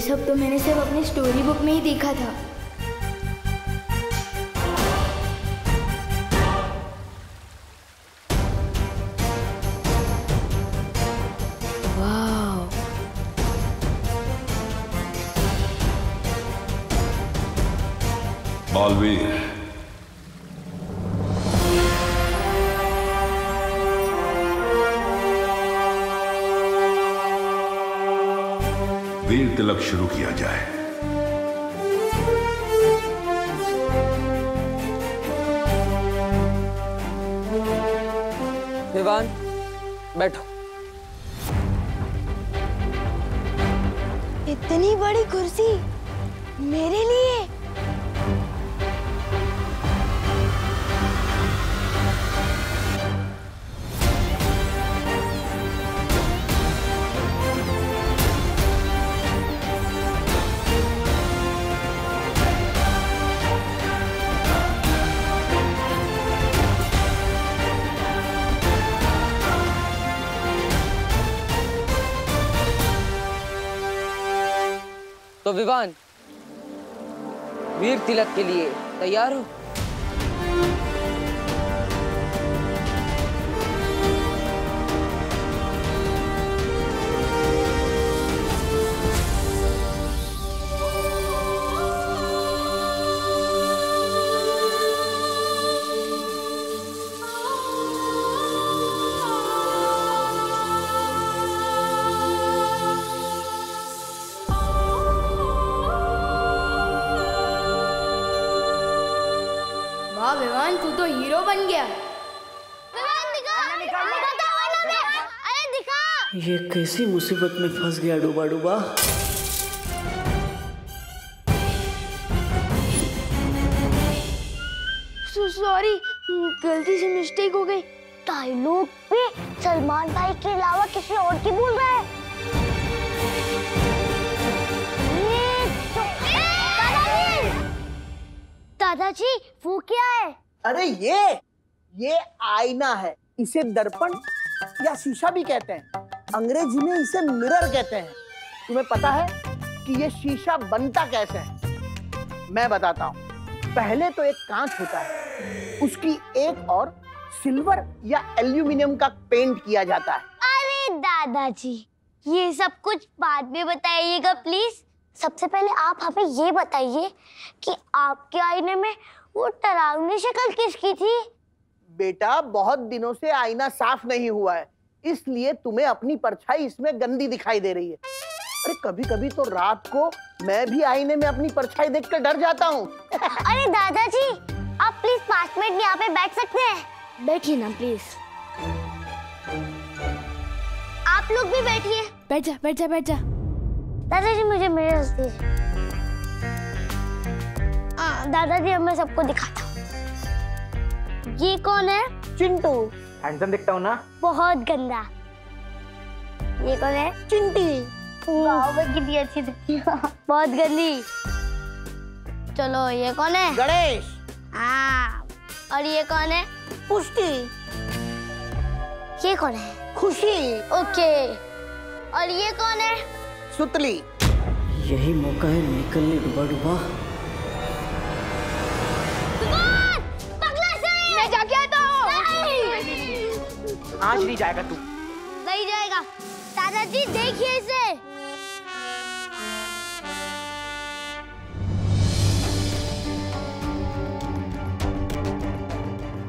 सब तो मैंने सब अपनी स्टोरी बुक में ही देखा था। विवान बैठो। इतनी बड़ी कुर्सी मेरे लिए? तो विवान वीर तिलक के लिए तैयार हो? ये कैसी मुसीबत में फंस गया डूबा डूबा। सॉरी गलती से मिस्टेक हो गई। डायलॉग पे सलमान भाई के अलावा किसी और की बोल रहा है। ये तो- दादाजी वो क्या है? अरे ये ये आईना है। इसे दर्पण या शीशा भी कहते हैं। अंग्रेज़ी में इसे मिरर कहते हैं। तुम्हें पता है कि ये शीशा बनता कैसे है? मैं बताता हूँ। पहले तो एक कांच होता है। उसकी एक और सिल्वर या एल्यूमिनियम का पेंट किया जाता है। अरे दादाजी ये सब कुछ बाद में बताइएगा प्लीज़ सबसे पहले आप हमें ये बताइए कि आपके आईने में वो डरावनी शक्ल किसकी थी? बेटा बहुत दिनों से आईना साफ़ नहीं हुआ है। इसलिए तुम्हें अपनी परछाई इसमें गंदी दिखाई दे रही है। अरे कभी कभी तो रात को मैं भी आईने में अपनी परछाई देखकर डर जाता हूँ। अरे दादाजी आप प्लीज़ पाँच मिनट यहाँ पे बैठ सकते हैं। बैठिए ना प्लीज़ आप लोग भी बैठिए। बैठ जा बैठ जा बैठ जा। दादाजी मुझे मेरे रास्ते हाँ दादाजी अब मैं सबको दिखाता हूँ। ये कौन है? चिंटू। हैंडसम दिखता हूँ ना? बहुत गंदा। ये कौन है? चिंटी कितनी अच्छी दिखती है। बहुत गंदी। चलो ये कौन है? गणेश। हाँ। और ये कौन है? पुष्टि। ये कौन है? खुशी। ओके। और ये कौन है? सुतली। यही मौका है निकलने डूबा डूबा आज नहीं जाएगा तू। नहीं जाएगा। दादाजी देखिए इसे।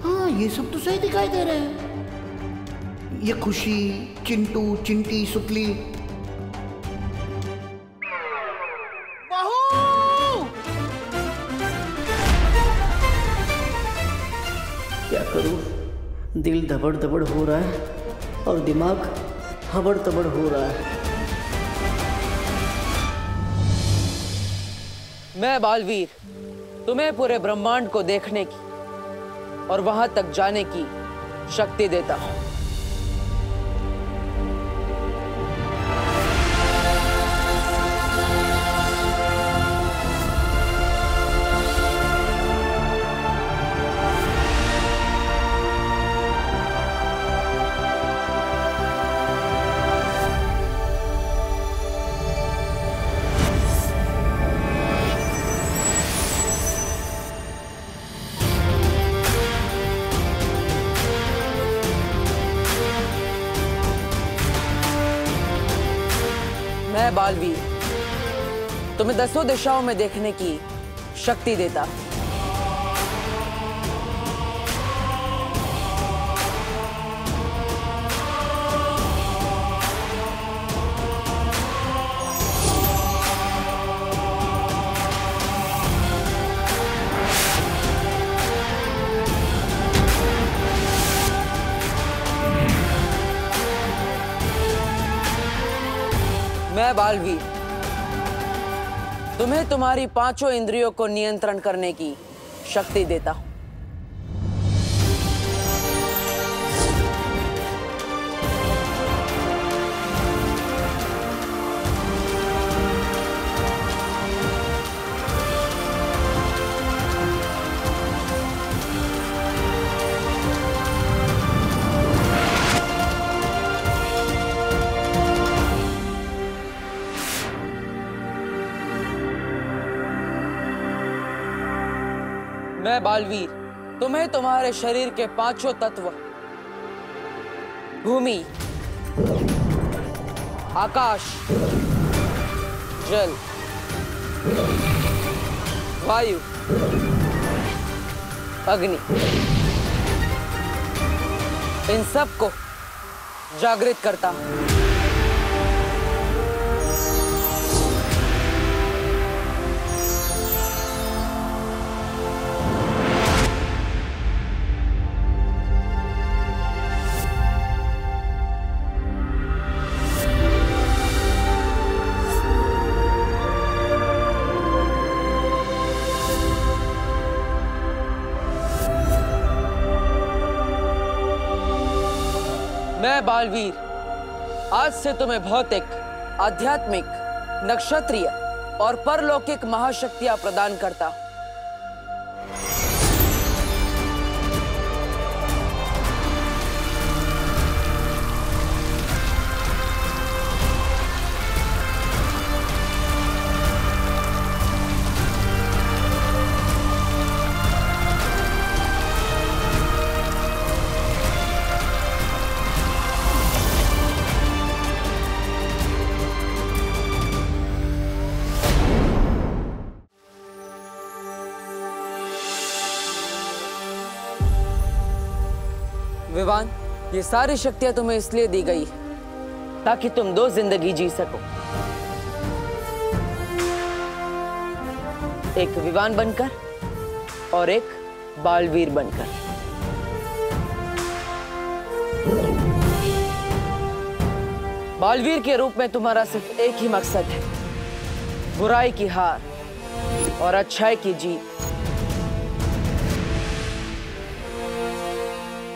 हाँ ये सब तो सही दिखाई दे रहे हैं। ये खुशी चिंटू चिंटी सुतली धबड़ धबड़ हो रहा है और दिमाग हबड़ तबड़ हो रहा है। मैं बालवीर, तुम्हें पूरे ब्रह्मांड को देखने की और वहाँ तक जाने की शक्ति देता हूँ। तुम्हें दसों दिशाओं में देखने की शक्ति देता। मैं बालवीर। तुम्हें तुम्हारी पाँचों इंद्रियों को नियंत्रण करने की शक्ति देता हूँ। मैं बालवीर, तुम्हें तुम्हारे शरीर के पाँचों तत्व, भूमि, आकाश, जल, वायु, अग्नि, इन सबको जागृत करता हूँ। मैं बालवीर। आज से तुम्हें भौतिक आध्यात्मिक नक्षत्रीय और परलौकिक महाशक्तियाँ प्रदान करता हूँ। विवान, ये सारी शक्तियाँ तुम्हें इसलिए दी गई ताकि तुम दो ज़िंदगी जी सको। एक विवान बनकर और एक बालवीर बनकर। बालवीर के रूप में तुम्हारा सिर्फ़ एक ही मकसद है, बुराई की हार और अच्छाई की जीत।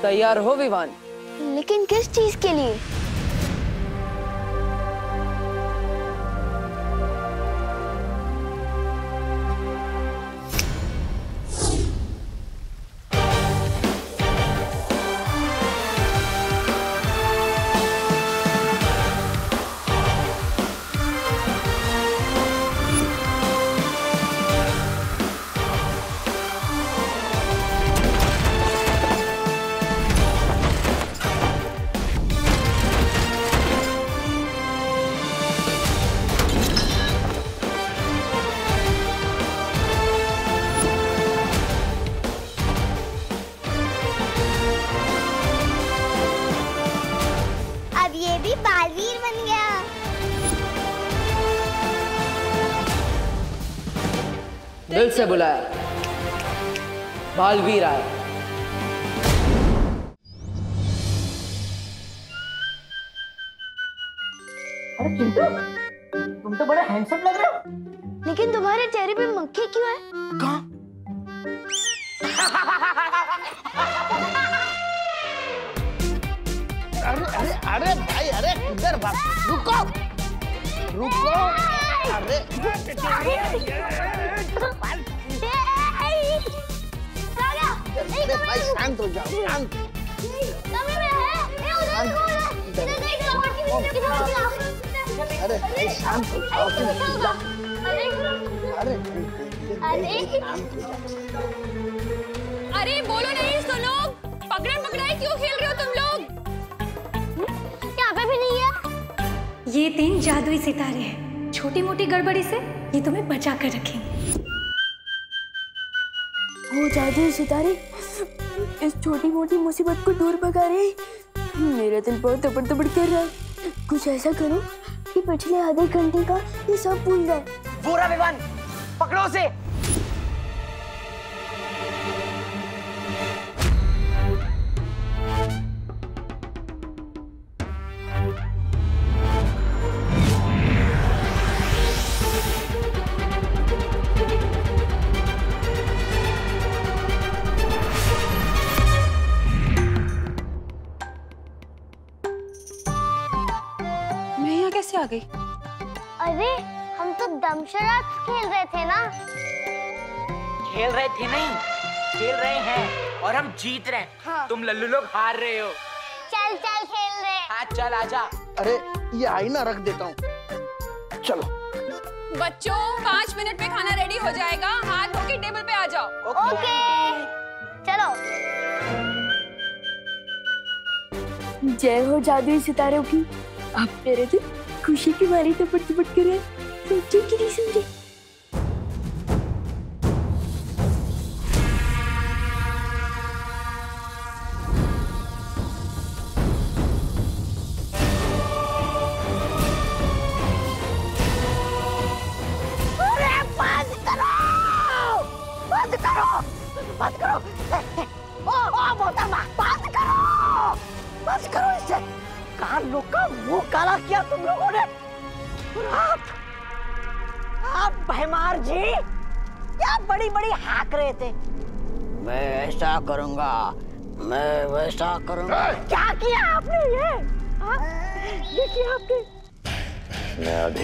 तैयार हो विवान। लेकिन किस चीज़ के लिए? से बुलाया। बालवीर आया। अरे चिंटू तुम तो बड़े हैंडसम लग रहे हो। लेकिन तुम्हारे चेहरे पे मक्खी क्यों है? कहाँ? अरे अरे अरे भाई अरे किधर भाग? रुको। रुको। अरे अरे भाई शांत हो जाओ शांत अरे भाई शांत हो जाओ अरे जाओ अरे बोलो नहीं सुनो। पकड़न पकड़ाई क्यों खेल रहे हो तुम लोग? यहाँ पे भी नहीं है? ये तीन जादुई सितारे हैं। छोटी मोटी गड़बड़ी से ये तुम्हें बचा कर रखेंगे। वो जादू सितारे। इस छोटी मोटी मुसीबत को दूर भगा रहे मेरा दिल बहुत दबड़ तबड़ कर रहा है। कुछ ऐसा करो कि पिछले आधे घंटे का ये सब भूल जाए। पूरा विमान, पकड़ो से कैसे आ गई। अरे हम तो दमशराज खेल रहे थे ना। खेल रहे थे नहीं खेल रहे हैं और हम जीत रहे हैं। हाँ। तुम लल्लू लोग हार रहे हो। चल चल खेल रहे। हाँ चल आजा। अरे ये आईना रख देता हूँ। चलो। बच्चों पाँच मिनट में खाना रेडी हो जाएगा। हाथ धो के टेबल पे आ जाओ। ओके। ओके। चलो। जय हो जादुई सितारों की। आप मेरे दिल खुशी की मारी तो पट कर करे। समझे कि नहीं समझे?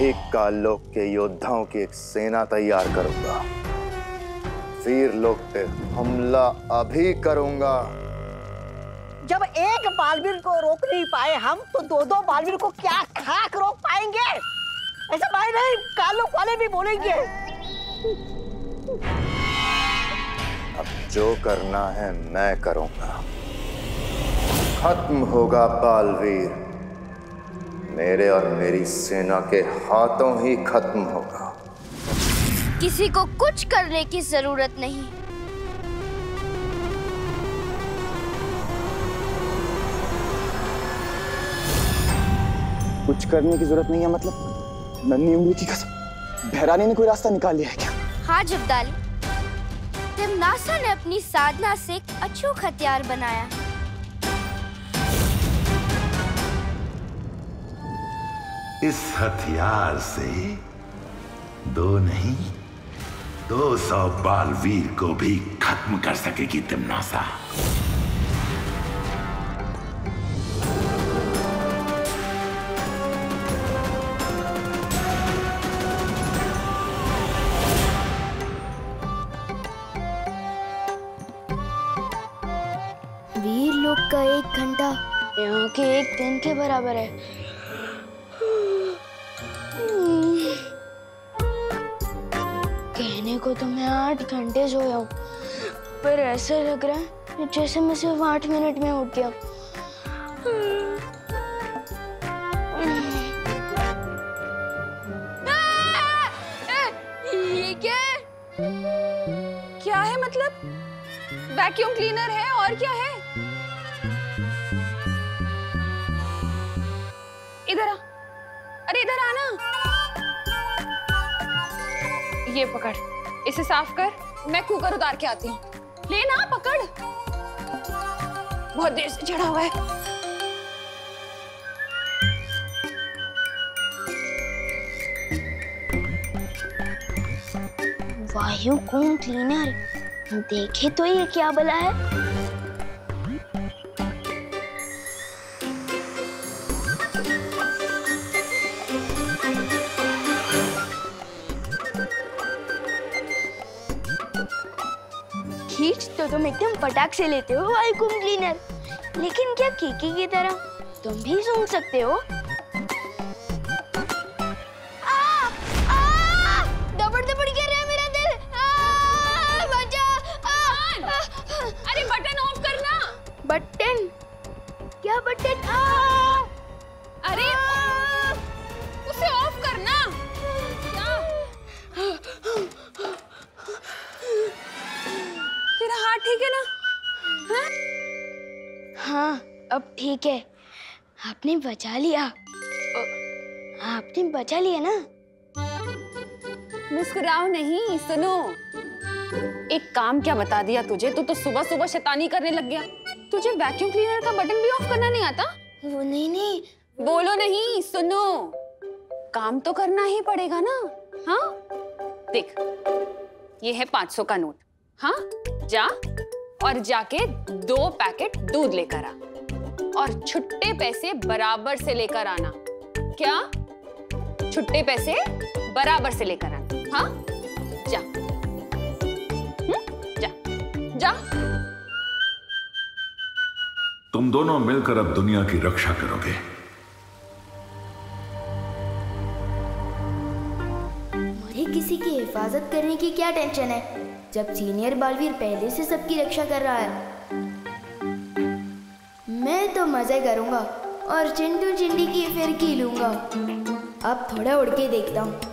मैं अधिक काल लोक के योद्धाओं की एक सेना तैयार करूँगा। वीर लोक पे हमला अभी करूँगा। जब एक बालवीर को रोक नहीं पाए हम तो दो दो बालवीर को क्या खाक रोक पाएँगे? ऐसा भाई नहीं कालों वाले भी बोलेंगे। अब जो करना है मैं करूँगा। खत्म होगा बालवीर। मेरे और मेरी सेना के हाथों ही खत्म होगा। किसी को कुछ करने की ज़रूरत नहीं। कुछ करने की ज़रूरत नहीं है मतलब? नन्ही उंगली की कसम बहरानी ने कोई रास्ता निकाल लिया है क्या? हाँ जबदाली तिमनासा ने अपनी साधना से एक अचूक हथियार बनाया इस हथियार से दो नहीं दो सौ बालवीर को भी खत्म कर सकेगी तिमनासा वीर लोग का एक घंटा। यहाँ के एक दिन के बराबर है। को तो मैं आठ घंटे सोया हूँ पर ऐसा लग रहा है जैसे मैं सिर्फ़ आठ मिनट में उठ गया। ये क्या? है क्या है मतलब? वैक्यूम क्लीनर है और क्या है? इधर आ। अरे इधर आना। ये पकड़। इसे साफ़ कर, मैं कुकर उतार के आती हूँ। लेना, पकड़। बहुत देर से चढ़ा हुआ है। वायु कौन क्लीनर, देखे तो ये क्या बला है? तुम एकदम फटाक से लेते हो वैक्यूम क्लीनर लेकिन क्या कीकी की तरह? तुम भी सूंघ सकते हो। दबड़ दबड़ कर रहा है मेरा दिल। बचा आ, आ, अरे बटन ऑफ़ करना। बटन? क्या बटन? अरे हाँ अब ठीक है। आपने बचा लिया। आपने बचा लिया ना? मुस्कुराओ नहीं सुनो। एक काम क्या बता दिया तुझे? तू तो सुबह सुबह शैतानी करने लग गया। तुझे वैक्यूम क्लीनर का बटन भी ऑफ़ करना नहीं आता? वो नहीं नहीं। बोलो नहीं सुनो। काम तो करना ही पड़ेगा ना हाँ? देख ये है 500 का नोट हाँ जा। और जाके दो पैकेट दूध लेकर आ। और छुट्टे पैसे बराबर से लेकर आना। क्या? छुट्टे पैसे बराबर से लेकर आना। हाँ? जा। हम्म, जा। जा। तुम दोनों मिलकर अब दुनिया की रक्षा करोगे। मुझे किसी की हिफाजत करने की क्या टेंशन है? जब सीनियर बालवीर पहले से सबकी रक्षा कर रहा है। मैं तो मज़े करूँगा और चिंटू चिंडी की फिर की लूँगा। अब थोड़ा उड़ के देखता हूँ।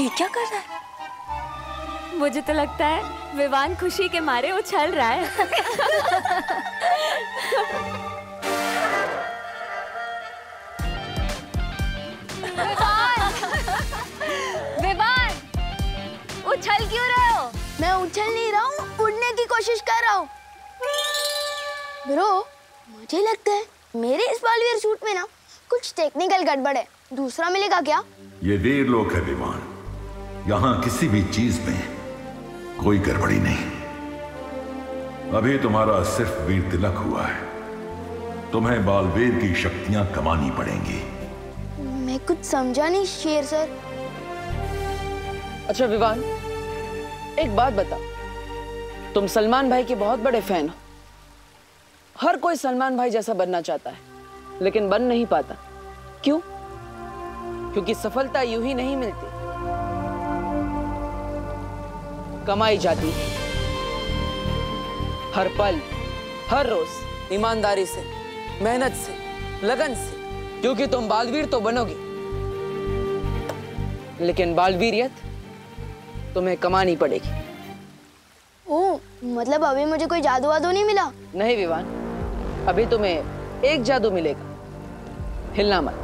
ये क्या कर रहा है? मुझे तो लगता है विवान खुशी के मारे उछल रहा है। विवान उछल क्यों रहे हो? मैं उछल नहीं रहा हूँ उड़ने की कोशिश कर रहा हूँ। ब्रो मुझे लगता है मेरे इस बालवीर सूट में ना कुछ टेक्निकल गड़बड़ है। दूसरा मिलेगा क्या? ये वीर लोक है विमान यहाँ किसी भी चीज़ में कोई गड़बड़ी नहीं। अभी तुम्हारा सिर्फ़ वीर तिलक हुआ है। तुम्हें बालवीर की शक्तियाँ कमानी पड़ेंगी। मैं कुछ समझा नहीं शेर सर। अच्छा विवान एक बात बता तुम सलमान भाई के बहुत बड़े फ़ैन हो। हर कोई सलमान भाई जैसा बनना चाहता है लेकिन बन नहीं पाता। क्यों? क्योंकि सफलता यूँ ही नहीं मिलती। कमाई जाती है। हर पल हर रोज ईमानदारी से मेहनत से लगन से क्योंकि तुम बालवीर तो बनोगे। लेकिन बालवीरियत तुम्हें कमानी पड़ेगी। ओ मतलब अभी मुझे कोई जादू वादू नहीं मिला? नहीं विवान अभी तुम्हें एक जादू मिलेगा। हिलना मत।